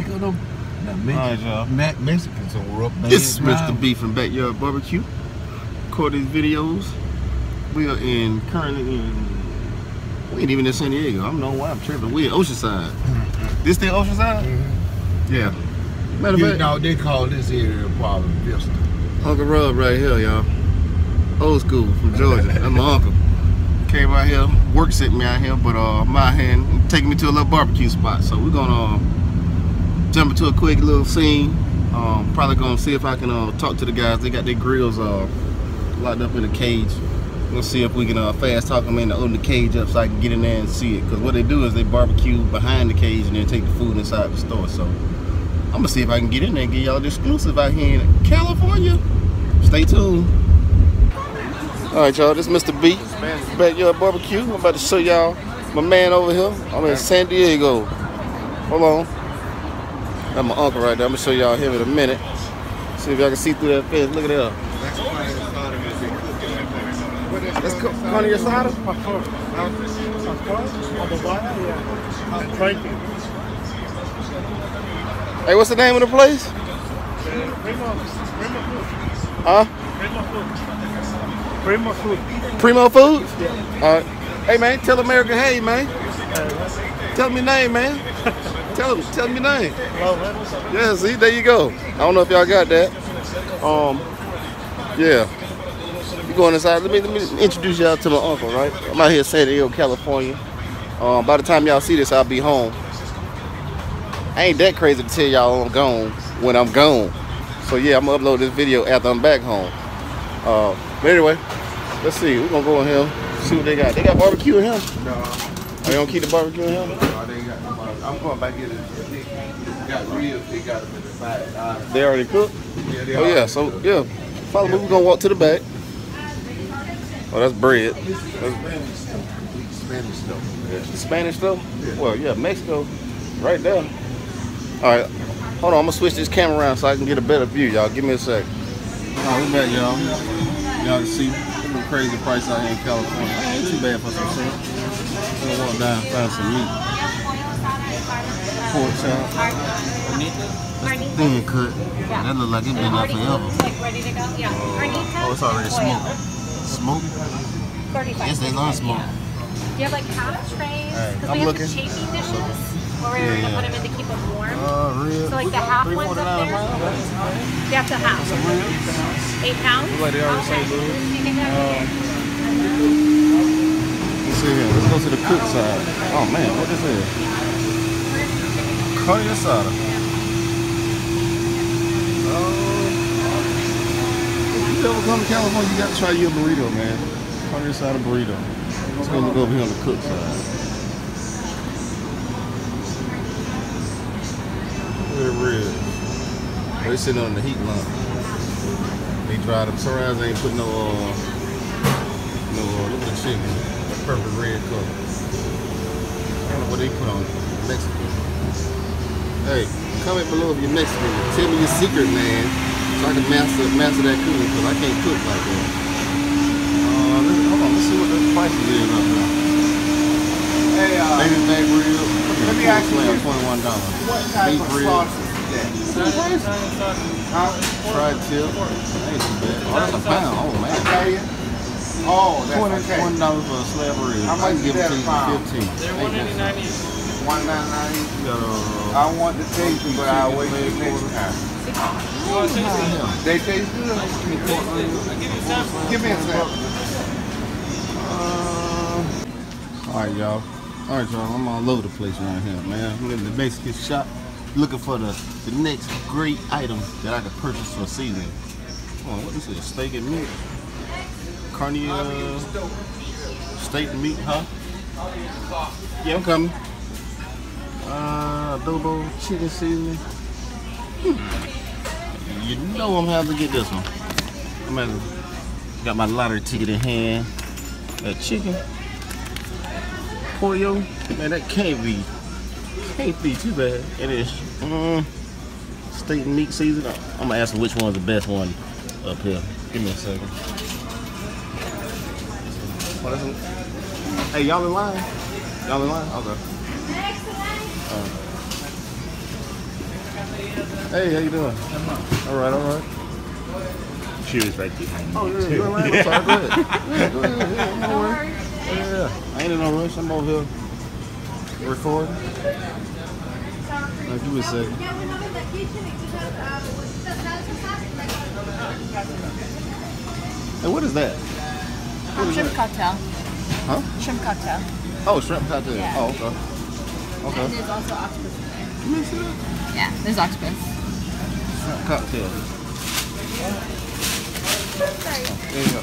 heck of them. The All right, y'all. Me- Mexicans. This is. Mr. Beef and Backyard Barbecue. These videos. We are in currently in. We ain't even in San Diego. I don't know why I'm tripping. We in Oceanside. This still Oceanside? Yeah. Matter of You fact, know, they call this area Problem Vista. Uncle Rob right here, y'all. Old school from Georgia. That's my uncle. Came out here, work sent me out here, but uh, my hand taking me to a little barbecue spot. So we're gonna uh, jump into a quick little scene. Um, probably gonna see if I can uh, talk to the guys. They got their grills uh, locked up in a cage. We'll see if we can uh, fast talk them into opening the cage up so I can get in there and see it. Because what they do is they barbecue behind the cage and then take the food inside the store. So I'm gonna see if I can get in there and get y'all exclusive out here in California. Stay tuned. All right, y'all. This is Mr. B, Backyard Barbecue. I'm about to show y'all my man over here. I'm in San Diego. Hold on. That's my uncle right there. I'm gonna show y'all him in a minute. See if y'all can see through that fence. Look at that. That's co- Carne Asada? Hey, what's the name of the place? Huh? Primo food. Primo Foods? Yeah. All right. Hey, man, tell America, hey, man. Tell me your name, man. tell him. tell me your name. Yeah, see, there you go. I don't know if y'all got that. Um, yeah. You going inside? Let me let me introduce y'all to my uncle. Right, I'm out here in San Diego, California. Um, by the time y'all see this, I'll be home. I ain't that crazy to tell y'all I'm gone when I'm gone. So yeah, I'm gonna upload this video after I'm back home. Uh, but anyway, let's see. We're gonna go in here, see what they got. They got barbecue in here. No, Are they gonna keep the barbecue in here? no, they got no barbecue. I'm going back in. They got ribs. They got them in the. Uh, They already cooked. yeah, they Oh yeah, so yeah. Follow me. We're gonna walk to the back. Oh, that's bread. That's Spanish stuff. Spanish stuff. Spanish stuff? Yeah. Well, yeah, Mexico, right there. All right, hold on. I'm gonna switch this camera around so I can get a better view, y'all. Give me a sec. All right, we back, y'all. Y'all can see the crazy price out here in California. Ain't too bad for some shrimp. Gonna walk down, find some meat. Pork chop. Thin cut. That look like it been there forever. Like ready to go? Yeah. Oh, it's already smoked. Smoked? 35. Yes, they love smoke. Do you have like half trays? Because I'm we have looking. the chafing dishes where we're Yeah, going to yeah. put them in to keep them warm. Uh, so like the half ones up there, you have to half. Eight pounds? Like they already say ribs. You can have Let's see here. Let's go to the cook side. Oh man, what is this? Carne asada. Oh. If you ever come to California, you gotta try your burrito, man. Carne asada burrito. Let's go look over here on the cook side. Look at the ribs. They sitting on the heat lamp. They dried them. Sunrise ain't put no uh, no, uh, look at the chicken. Perfect red color. I don't know what they put on. Mexican. Hey, comment below if you're Mexican. Tell me your secret, man. So I can master master that cooking because I can't cook like that. Uh, let's, hold on, let's see what the prices is up there. Hey, uh, Baby back rib. Let me ask you this. Twenty-one dollars. what type beef of rib. sauce is that? Fried tip. That ain't too bad. Oh, that's a pound. Oh man. Italian? Oh, that's okay. Twenty-one dollars for a slab of ribs. How I much can give it to you for fifteen. Ain't that One nine nine. You got uh, I want the taste, but I'll wait till next time. They taste good. Give me a second. Uh, all right, y'all. All right, y'all. I'm all over the place around here, man. I'm in the Mexican shop looking for the, the next great item that I could purchase for seasoning. Hold on, what is this? Steak and meat? Carne, uh, steak meat, huh? Yeah, I'm coming. Uh, adobo chicken seasoning. Hmm. You know I'm having to get this one. I'm having, got my lottery ticket in hand. That chicken. Pollo. Man, that can't be, can't be too bad. It is. Mm, steak meat seasoning. I'm gonna ask which one's the best one up here. Give me a second. Oh, that's a- hey, y'all in line? Y'all in line? Okay. Uh, hey, how you doing? All right, all right. She was right behind me. Oh, yeah, you're right. I'm sorry. Go ahead. Yeah. Yeah, no worries. Yeah. I ain't in no rush. I'm over here recording. Now, give me a second. Hey, what is that? Um, shrimp cocktail. Huh? Shrimp cocktail. Oh, shrimp cocktail. Yeah. Oh, okay. And Okay. there's also octopus in there. Let me see that. Yeah, there's octopus. Shrimp cocktail. There you go.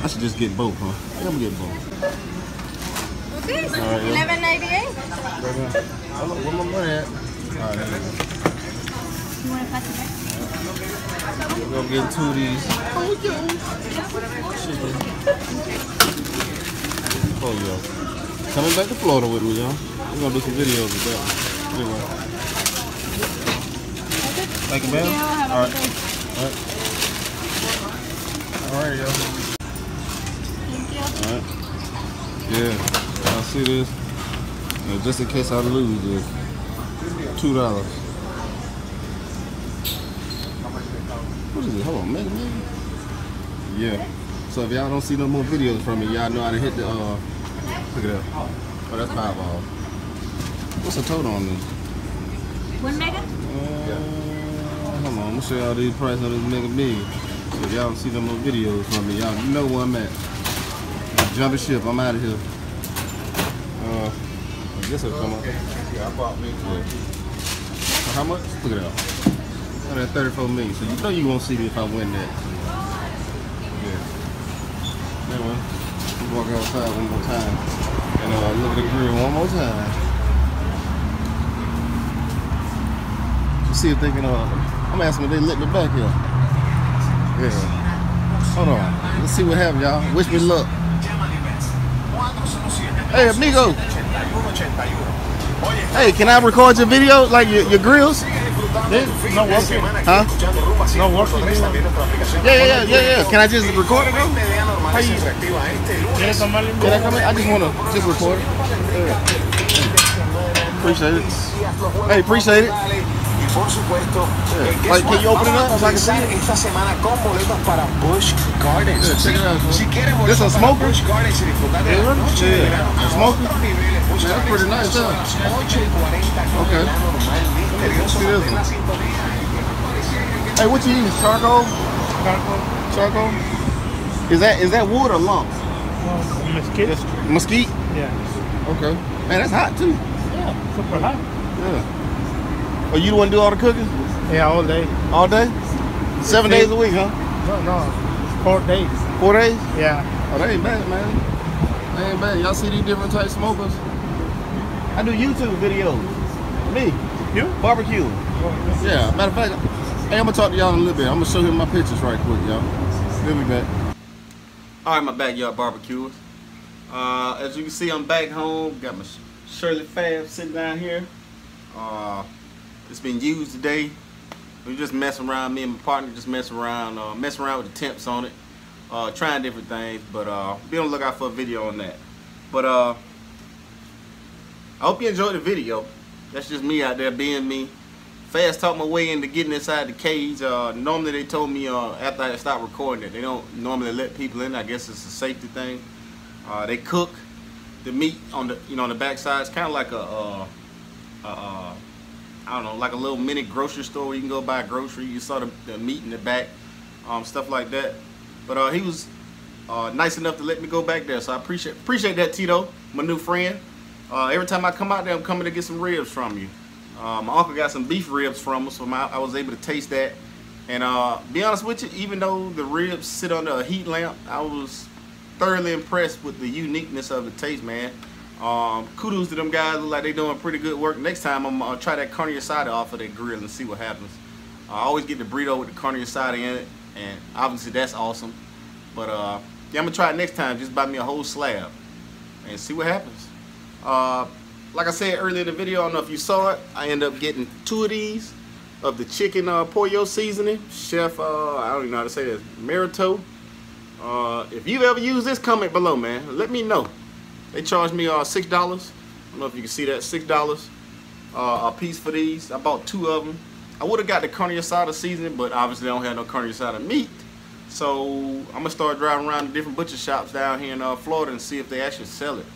I should just get both, huh? I'm gonna get both. Okay. All right, yeah. Eleven ninety eight. Right here. Hold on, where my money at? All right, You want to pass it back? We're gonna get two of these. Chicken. Oh, yo. Coming back to Florida with me, y'all. We're gonna do some videos with that. Anyway. Thank you, ma'am. Yeah, have a All right. All right. All right, y'all. Thank you. Alright. Yeah, I see this. Just in case I lose this. Two dollars. What is it? Hold on, Mega Man? Yeah. So if y'all don't see no more videos from me, y'all know how to hit the uh look at that. Oh, that's five ball. What's the total on this? One mega? Uh, hold on, I'm gonna show y'all these prices on this Mega Million. So if y'all don't see no more videos from me, y'all know where I'm at. Jumping ship, I'm out of here. Uh, I guess it'll come up. Yeah, I bought me. Yeah. So how much? Look at that. Oh, that's 34 million. So you know you won't see me if I win that. Yeah. Anyway, we walk outside one more time. And uh, look at the grill one more time. Let's See if they can, uh, I'm asking if they let me back here. Yeah. Hold on. Let's see what happens, y'all. Wish me luck. Hey, amigo. Hey, can I record your video, like your, your grills? No working. Huh? No working. Yeah, yeah, yeah, yeah, yeah. Can I just record it though? How you, ¿eh? ¿Quieres tomarle un can I come in? I just want to just record it. Yeah. Appreciate it. Hey, appreciate it. Por supuesto, Yeah. el que Like, es can you open it up I can see empezar esta semana con boletos para Busch Gardens. Yeah, check it out, man. Si quieres This boletos a para smoker? Busch Gardens y disfrutar de la noche de verano A a otros niveles, Busch Gardens nice, son huh? las 8 y 40 con Okay. la normal, misterioso, see this one. Hey, what you using? Charcoal? Charcoal? Is that is that wood or lump? Um, mesquite? Mesquite? Yeah. Okay. Man, that's hot too. Yeah, super hot. Yeah. Oh, you the one do all the cooking? Yeah, all day. All day? Seven days a week, huh? No, no, four days. Four days? Yeah. Oh, that ain't bad, man. That ain't bad. Y'all see these different type smokers? I do YouTube videos. Me. You? Barbecue. Yeah, matter of fact, hey, I'm gonna talk to y'all in a little bit. I'm gonna show him my pictures right quick, y'all. We'll be back. All right, my backyard barbecuers. Uh, as you can see, I'm back home. Got my Shirley Fab sitting down here. Uh, it's been used today. We just messing around. Me and my partner just messing around, uh, messing around with the temps on it, uh, trying different things. But uh, be on the lookout for a video on that. But uh, I hope you enjoyed the video. That's just me out there being me. Fast talk my way into getting inside the cage. Uh, normally they told me uh, after I stopped recording it, they don't normally let people in. I guess it's a safety thing. Uh, they cook the meat on the you know on the backside. It's kind of like a, uh, uh, don't know, like a little mini grocery store you can go buy a grocery. You saw the, the meat in the back, um, stuff like that. But uh, he was uh, nice enough to let me go back there, so I appreciate appreciate that, Tito, my new friend. Uh, every time I come out there, I'm coming to get some ribs from you. Uh, my uncle got some beef ribs from us, so my, I was able to taste that. And uh, be honest with you, even though the ribs sit under a heat lamp, I was thoroughly impressed with the uniqueness of the taste, man. Um, kudos to them guys. Look like they doing pretty good work. Next time, I'm gonna try that carne asada off of that grill and see what happens. I always get the burrito with the carne asada in it, and obviously that's awesome. But uh, yeah, I'm gonna try it next time. Just buy me a whole slab and see what happens. Uh, like I said earlier in the video, I don't know if you saw it. I end up getting two of these of the chicken uh, pollo seasoning. Chef, uh, I don't even know how to say this, Merito. Uh, if you've ever used this, comment below, man. Let me know. They charged me uh six dollars. I don't know if you can see that six dollars uh, a piece for these. I bought two of them. I would have got the carne asada seasoning, but obviously I don't have no carne asada meat. So I'm gonna start driving around to different butcher shops down here in uh, Florida and see if they actually sell it.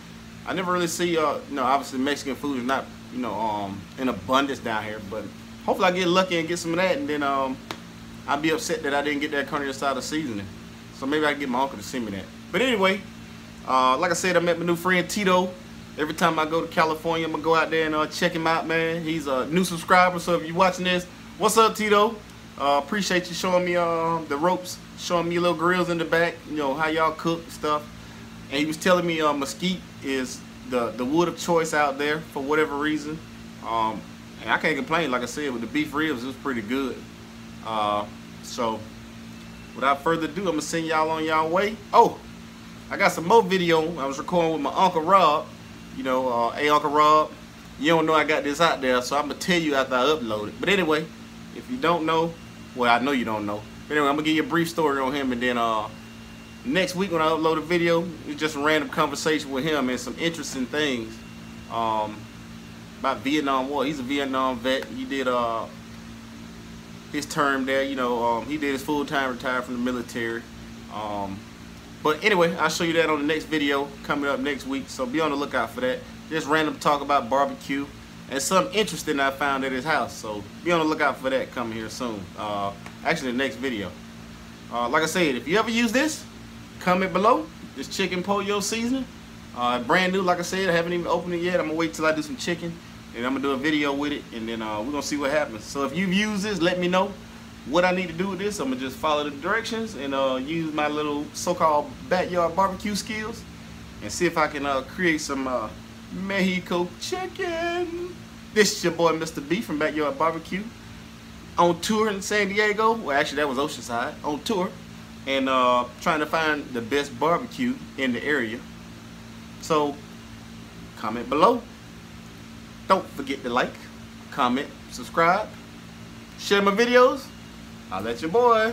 I never really see, uh, you know, obviously Mexican food is not, you know, um, in abundance down here, but hopefully I get lucky and get some of that, and then um, I'll be upset that I didn't get that carne asada seasoning. So maybe I can get my uncle to send me that. But anyway, uh, like I said, I met my new friend Tito. Every time I go to California, I'm gonna go out there and uh, check him out, man. He's a new subscriber, so if you're watching this, what's up, Tito? Uh, appreciate you showing me uh, the ropes, showing me little grills in the back, you know, how y'all cook stuff. And he was telling me uh, mesquite is the, the wood of choice out there for whatever reason. Um, and I can't complain, like I said, with the beef ribs, it was pretty good. Uh, so, without further ado, I'm gonna send y'all on y'all way. Oh, I got some more video I was recording with my Uncle Rob. You know, uh, hey Uncle Rob, you don't know I got this out there, so I'm gonna tell you after I upload it. But anyway, if you don't know, well, I know you don't know. But anyway, I'm gonna give you a brief story on him, and then uh, next week when I upload a video, it's just a random conversation with him and some interesting things um, about Vietnam War. He's a Vietnam vet. He did uh, his term there. You know, um, he did his full time retired from the military. Um, but anyway, I'll show you that on the next video coming up next week. So be on the lookout for that. Just random talk about barbecue and something interesting I found at his house. So be on the lookout for that coming here soon. Uh, actually, the next video. Uh, like I said, if you ever use this, comment below. This chicken pollo seasoning. Uh, brand new, like I said, I haven't even opened it yet. I'm gonna wait till I do some chicken and I'm gonna do a video with it and then uh, we're gonna see what happens. So if you've used this, let me know what I need to do with this. I'm gonna just follow the directions and uh, use my little so-called backyard barbecue skills and see if I can uh, create some uh, Mexico chicken. This is your boy Mr. B from Backyard Barbecue on tour in San Diego. Well, actually that was Oceanside on tour and uh, trying to find the best barbecue in the area. So comment below. Don't forget to like, comment, subscribe, share my videos. I'll let your boy.